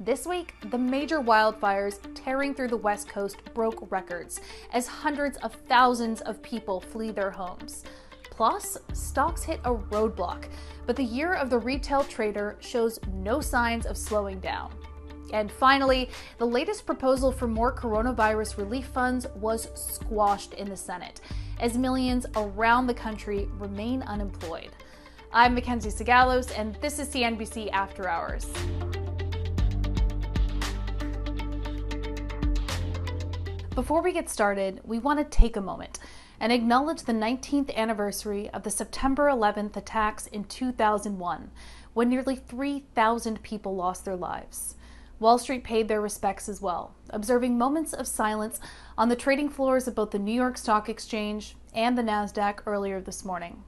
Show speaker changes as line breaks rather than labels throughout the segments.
This week, the major wildfires tearing through the West Coast broke records as hundreds of thousands of people flee their homes. Plus, stocks hit a roadblock, but the year of the retail trader shows no signs of slowing down. And finally, the latest proposal for more coronavirus relief funds was squashed in the Senate as millions around the country remain unemployed. I'm Mackenzie Sigalos, and this is CNBC After Hours. Before we get started, we want to take a moment and acknowledge the 19th anniversary of the September 11th attacks in 2001, when nearly 3,000 people lost their lives. Wall Street paid their respects as well, observing moments of silence on the trading floors of both the New York Stock Exchange and the NASDAQ earlier this morning.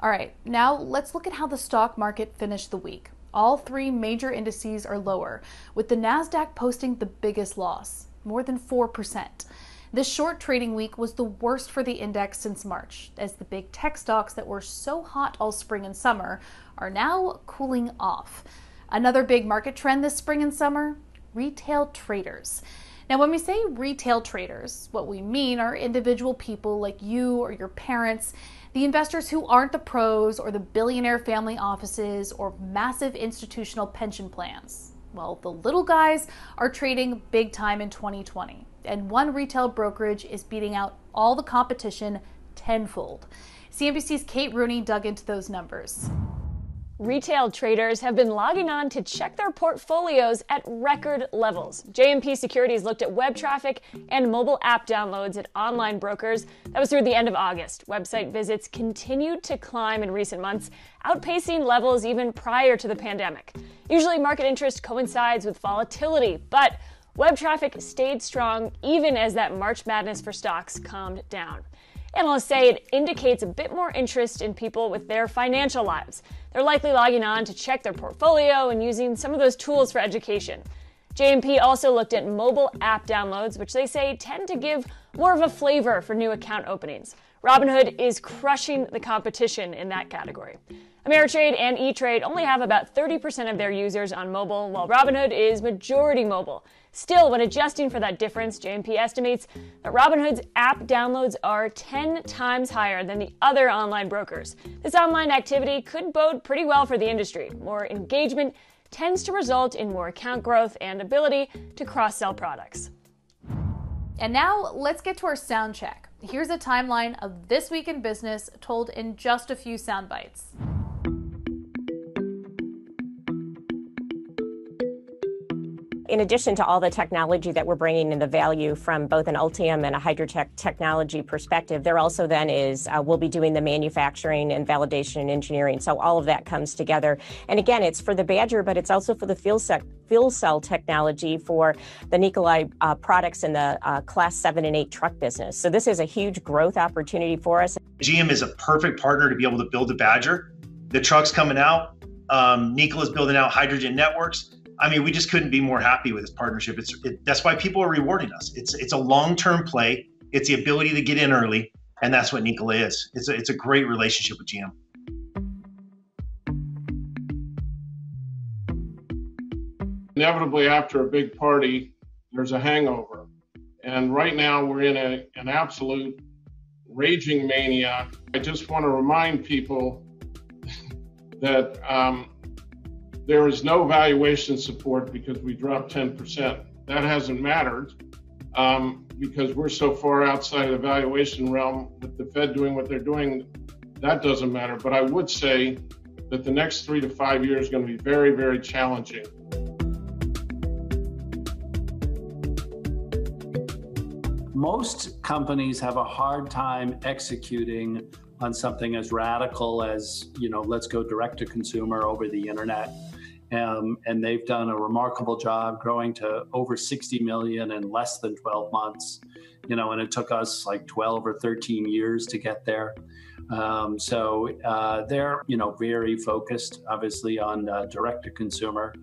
All right, now let's look at how the stock market finished the week. All three major indices are lower, with the NASDAQ posting the biggest loss more than 4%. This short trading week was the worst for the index since March, as the big tech stocks that were so hot all spring and summer are now cooling off. Another big market trend this spring and summer retail traders. Now, when we say retail traders, what we mean are individual people like you or your parents, the investors who aren't the pros or the billionaire family offices or massive institutional pension plans. Well, the little guys are trading big time in 2020, and one retail brokerage is beating out all the competition tenfold. CNBC's Kate Rooney dug into those numbers.
Retail traders have been logging on to check their portfolios at record levels. JMP Securities looked at web traffic and mobile app downloads at online brokers. That was through the end of August. Website visits continued to climb in recent months, outpacing levels even prior to the pandemic. Usually, market interest coincides with volatility, but web traffic stayed strong even as that March madness for stocks calmed down. Analysts say it indicates a bit more interest in people with their financial lives. They're likely logging on to check their portfolio and using some of those tools for education. JMP also looked at mobile app downloads, which they say tend to give more of a flavor for new account openings. Robinhood is crushing the competition in that category. Ameritrade and E-Trade only have about 30% of their users on mobile, while Robinhood is majority mobile. Still, when adjusting for that difference, JMP estimates that Robinhood's app downloads are 10 times higher than the other online brokers. This online activity could bode pretty well for the industry. More engagement tends to result in more account growth and ability to cross sell products.
And now let's get to our sound check. Here's a timeline of this week in business told in just a few sound bites.
In addition to all the technology that we're bringing in the value from both an Ultium and a Hydrotec technology perspective, there also then is uh, we'll be doing the manufacturing and validation and engineering. So all of that comes together. And again, it's for the Badger, but it's also for the fuel, sec- fuel cell technology for the Nikola uh, products in the uh, class seven and eight truck business. So this is a huge growth opportunity for us.
GM is a perfect partner to be able to build the Badger. The truck's coming out. Um, Nikola's building out hydrogen networks I mean, we just couldn't be more happy with this partnership. It's it, that's why people are rewarding us. It's it's a long term play. It's the ability to get in early, and that's what Nikola is. It's a, it's a great relationship with GM.
Inevitably, after a big party, there's a hangover, and right now we're in a, an absolute raging mania. I just want to remind people that. Um, there is no valuation support because we dropped 10%. That hasn't mattered um, because we're so far outside of the valuation realm with the Fed doing what they're doing. That doesn't matter. But I would say that the next three to five years is going to be very, very challenging.
Most companies have a hard time executing on something as radical as, you know, let's go direct to consumer over the internet. Um, and they've done a remarkable job growing to over 60 million in less than 12 months. You know and it took us like 12 or 13 years to get there. Um, so uh, they're you know very focused obviously on uh, direct to consumer.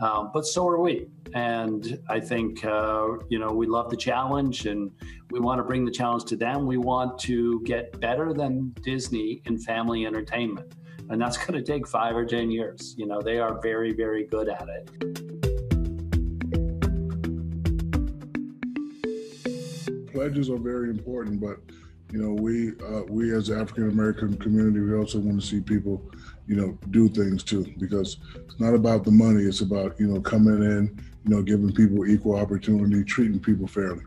Um, but so are we. And i think uh, you know we love the challenge and we want to bring the challenge to them. We want to get better than disney in family entertainment and that's going to take five or 10 years. You know, they are very, very good at it.
pledges are very important, but you know, we uh, we as African American community, we also want to see people, you know, do things too, because it's not about the money; it's about you know coming in, you know, giving people equal opportunity, treating people fairly.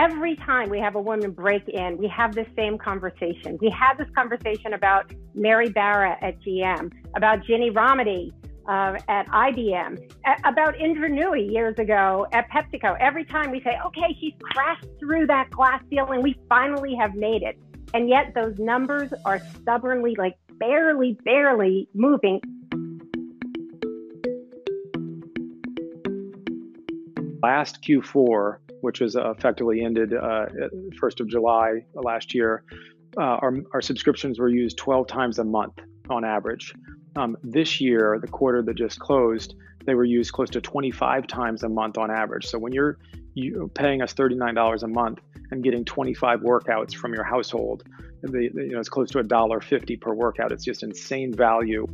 Every time we have a woman break in, we have the same conversation. We had this conversation about Mary Barra at GM, about Ginny Rometty uh, at IBM, about Indra Nooyi years ago at PepsiCo. Every time we say, okay, she's crashed through that glass ceiling, we finally have made it. And yet those numbers are stubbornly, like barely, barely moving.
Last Q4, which was effectively ended uh, 1st of July last year, uh, our, our subscriptions were used 12 times a month on average. Um, this year, the quarter that just closed, they were used close to 25 times a month on average. So when you're you paying us $39 a month and getting 25 workouts from your household, the, you know, it's close to a dollar fifty per workout. It's just insane value.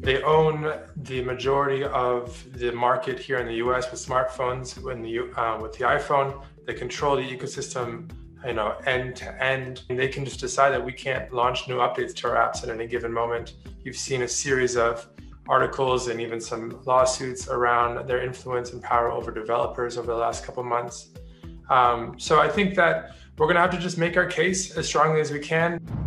They own the majority of the market here in the U.S. with smartphones. When the uh, with the iPhone, they control the ecosystem you know, end to end. And they can just decide that we can't launch new updates to our apps at any given moment. You've seen a series of articles and even some lawsuits around their influence and power over developers over the last couple months. Um, so I think that we're going to have to just make our case as strongly as we can.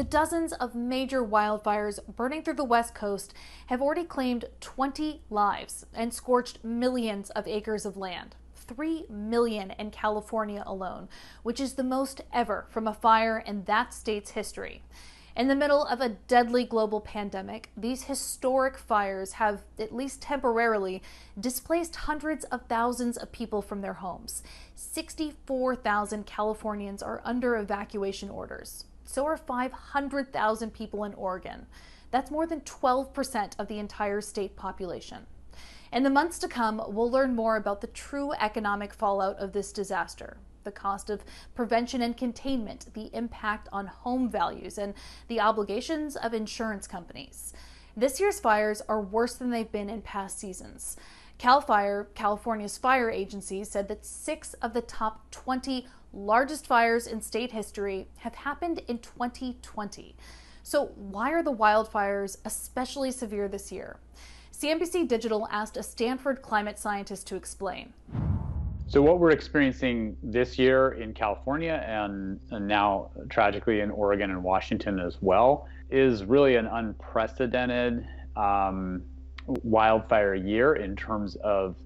The dozens of major wildfires burning through the West Coast have already claimed 20 lives and scorched millions of acres of land. 3 million in California alone, which is the most ever from a fire in that state's history. In the middle of a deadly global pandemic, these historic fires have, at least temporarily, displaced hundreds of thousands of people from their homes. 64,000 Californians are under evacuation orders. So are 500,000 people in Oregon. That's more than 12% of the entire state population. In the months to come, we'll learn more about the true economic fallout of this disaster, the cost of prevention and containment, the impact on home values, and the obligations of insurance companies. This year's fires are worse than they've been in past seasons. CAL FIRE, California's fire agency, said that six of the top 20 largest fires in state history have happened in 2020. So, why are the wildfires especially severe this year? CNBC Digital asked a Stanford climate scientist to explain.
So, what we're experiencing this year in California and, and, now tragically in Oregon and Washington as well is really an unprecedented um, wildfire year in terms of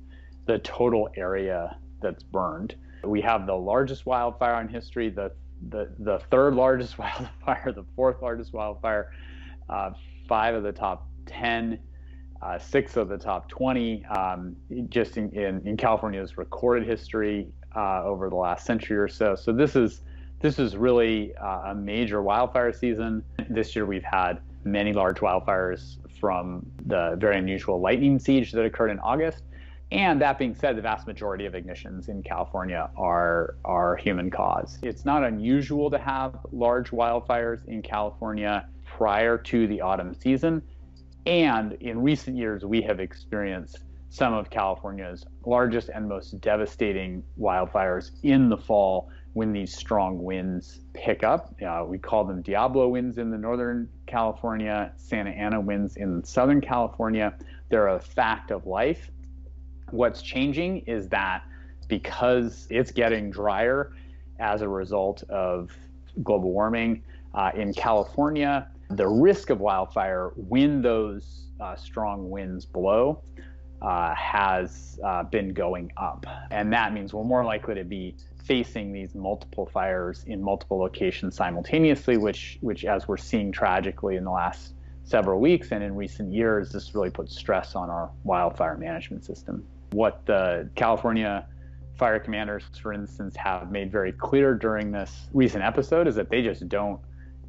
the total area that's burned. We have the largest wildfire in history, the, the, the third largest wildfire, the fourth largest wildfire, uh, five of the top 10 uh, six of the top 20 um, just in, in, in, California's recorded history uh, over the last century or so. So this is this is really uh, a major wildfire season. This year we've had many large wildfires from the very unusual lightning siege that occurred in August. And that being said, the vast majority of ignitions in California are are human cause. It's not unusual to have large wildfires in California prior to the autumn season. And in recent years, we have experienced some of California's largest and most devastating wildfires in the fall when these strong winds pick up. Uh, we call them Diablo winds in the northern California, Santa Ana winds in southern California. They're a fact of life. What's changing is that because it's getting drier as a result of global warming uh, in California, the risk of wildfire when those uh, strong winds blow uh, has uh, been going up. And that means we're more likely to be facing these multiple fires in multiple locations simultaneously, which, which as we're seeing tragically in the last several weeks and in recent years, this really puts stress on our wildfire management system. What the California fire commanders, for instance, have made very clear during this recent episode is that they just don't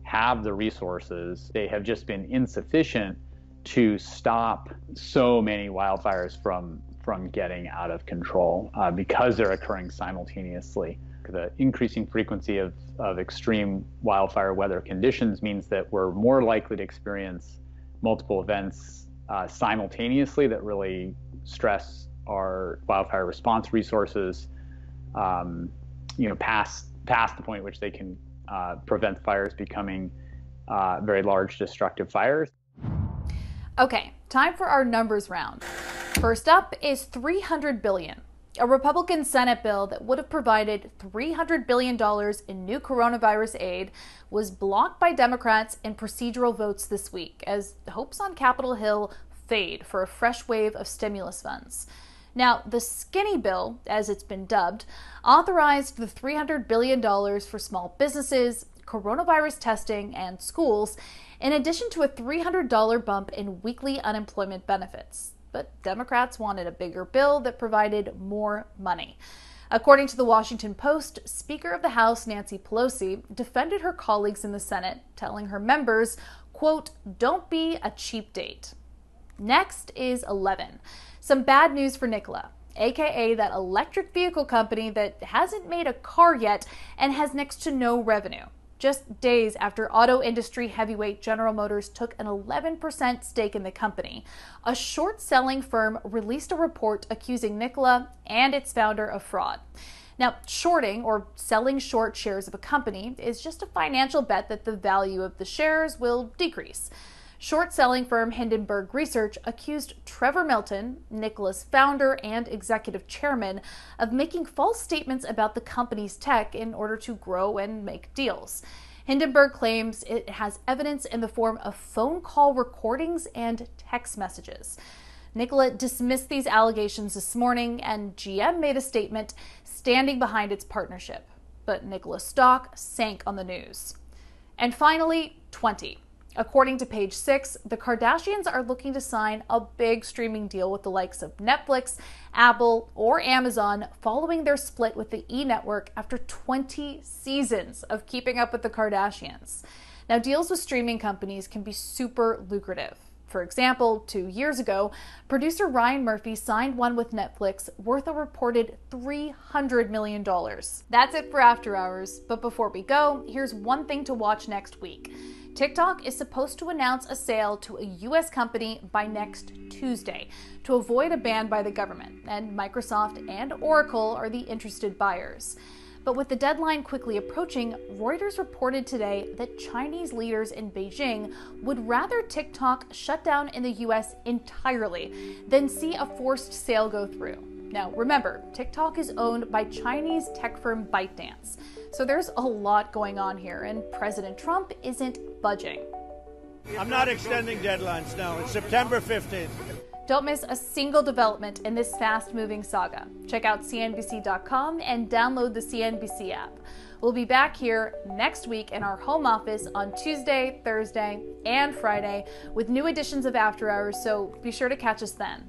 have the resources. They have just been insufficient to stop so many wildfires from from getting out of control uh, because they're occurring simultaneously. The increasing frequency of, of extreme wildfire weather conditions means that we're more likely to experience multiple events uh, simultaneously that really stress our wildfire response resources, um, you know, past past the point which they can uh, prevent fires becoming uh, very large destructive fires.
Okay, time for our numbers round. First up is 300 billion. A Republican Senate bill that would have provided $300 billion in new coronavirus aid was blocked by Democrats in procedural votes this week as hopes on Capitol Hill fade for a fresh wave of stimulus funds. Now, the skinny bill, as it's been dubbed, authorized the $300 billion for small businesses, coronavirus testing, and schools, in addition to a $300 bump in weekly unemployment benefits but Democrats wanted a bigger bill that provided more money. According to the Washington Post, Speaker of the House Nancy Pelosi defended her colleagues in the Senate, telling her members, quote, don't be a cheap date. Next is 11. Some bad news for Nikola, aka that electric vehicle company that hasn't made a car yet and has next to no revenue just days after auto industry heavyweight General Motors took an 11% stake in the company. A short selling firm released a report accusing Nikola and its founder of fraud. Now, shorting or selling short shares of a company is just a financial bet that the value of the shares will decrease. Short selling firm Hindenburg Research accused Trevor Milton, Nikola's founder and executive chairman, of making false statements about the company's tech in order to grow and make deals. Hindenburg claims it has evidence in the form of phone call recordings and text messages. Nikola dismissed these allegations this morning, and GM made a statement standing behind its partnership. But Nikola's stock sank on the news. And finally, 20. According to page six, the Kardashians are looking to sign a big streaming deal with the likes of Netflix, Apple, or Amazon following their split with the E network after 20 seasons of keeping up with the Kardashians. Now, deals with streaming companies can be super lucrative. For example, two years ago, producer Ryan Murphy signed one with Netflix worth a reported $300 million. That's it for After Hours, but before we go, here's one thing to watch next week. TikTok is supposed to announce a sale to a US company by next Tuesday to avoid a ban by the government, and Microsoft and Oracle are the interested buyers. But with the deadline quickly approaching, Reuters reported today that Chinese leaders in Beijing would rather TikTok shut down in the US entirely than see a forced sale go through. Now, remember, TikTok is owned by Chinese tech firm ByteDance. So there's a lot going on here, and President Trump isn't budging.
I'm not extending deadlines now. It's September 15th.
Don't miss a single development in this fast moving saga. Check out CNBC.com and download the CNBC app. We'll be back here next week in our home office on Tuesday, Thursday, and Friday with new editions of After Hours, so be sure to catch us then.